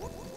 What?